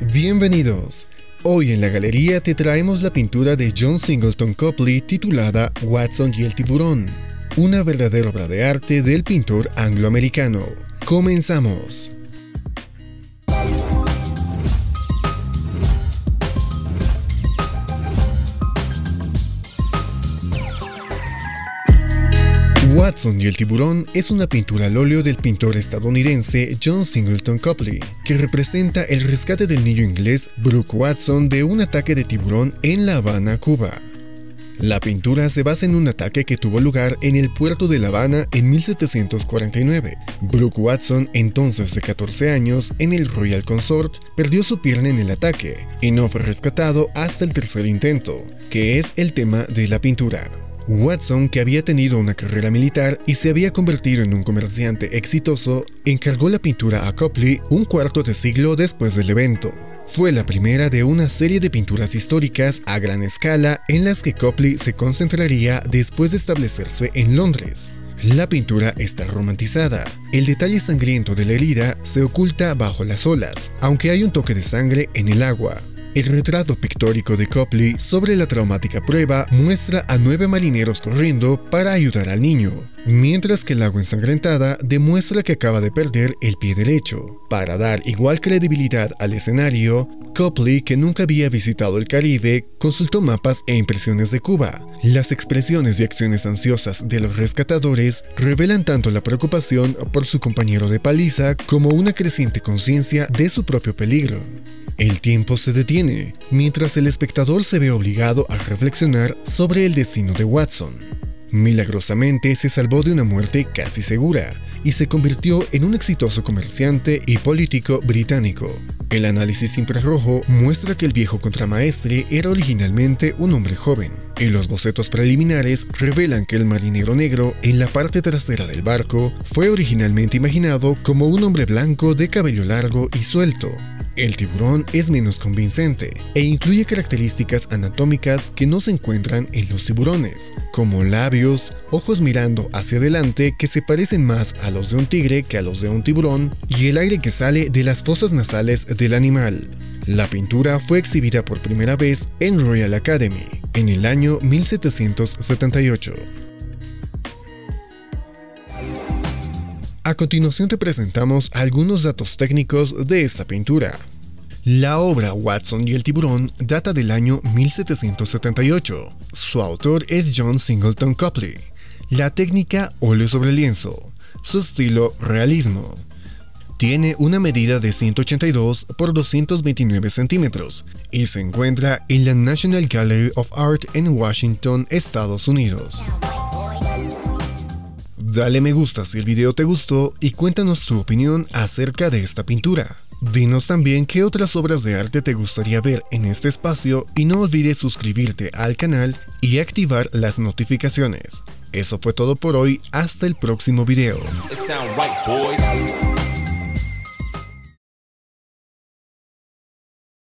Bienvenidos. Hoy en la galería te traemos la pintura de John Singleton Copley titulada Watson y el tiburón, una verdadera obra de arte del pintor angloamericano. Comenzamos. Watson y el tiburón es una pintura al óleo del pintor estadounidense John Singleton Copley, que representa el rescate del niño inglés Brooke Watson de un ataque de tiburón en La Habana, Cuba. La pintura se basa en un ataque que tuvo lugar en el puerto de La Habana en 1749. Brooke Watson, entonces de 14 años, en el Royal Consort, perdió su pierna en el ataque y no fue rescatado hasta el tercer intento, que es el tema de la pintura. Watson, que había tenido una carrera militar y se había convertido en un comerciante exitoso, encargó la pintura a Copley un cuarto de siglo después del evento. Fue la primera de una serie de pinturas históricas a gran escala en las que Copley se concentraría después de establecerse en Londres. La pintura está romantizada. El detalle sangriento de la herida se oculta bajo las olas, aunque hay un toque de sangre en el agua. El retrato pictórico de Copley sobre la traumática prueba muestra a nueve marineros corriendo para ayudar al niño, mientras que el agua ensangrentada demuestra que acaba de perder el pie derecho. Para dar igual credibilidad al escenario, Copley, que nunca había visitado el Caribe, consultó mapas e impresiones de Cuba. Las expresiones y acciones ansiosas de los rescatadores revelan tanto la preocupación por su compañero de paliza como una creciente conciencia de su propio peligro. El tiempo se detiene, mientras el espectador se ve obligado a reflexionar sobre el destino de Watson. Milagrosamente se salvó de una muerte casi segura y se convirtió en un exitoso comerciante y político británico. El análisis infrarrojo muestra que el viejo contramaestre era originalmente un hombre joven, y los bocetos preliminares revelan que el marinero negro en la parte trasera del barco fue originalmente imaginado como un hombre blanco de cabello largo y suelto, el tiburón es menos convincente e incluye características anatómicas que no se encuentran en los tiburones, como labios, ojos mirando hacia adelante que se parecen más a los de un tigre que a los de un tiburón y el aire que sale de las fosas nasales del animal. La pintura fue exhibida por primera vez en Royal Academy en el año 1778. A continuación te presentamos algunos datos técnicos de esta pintura. La obra Watson y el tiburón data del año 1778. Su autor es John Singleton Copley. La técnica óleo sobre lienzo. Su estilo realismo. Tiene una medida de 182 por 229 centímetros y se encuentra en la National Gallery of Art en Washington, Estados Unidos. Dale me gusta si el video te gustó y cuéntanos tu opinión acerca de esta pintura. Dinos también qué otras obras de arte te gustaría ver en este espacio y no olvides suscribirte al canal y activar las notificaciones. Eso fue todo por hoy, hasta el próximo video.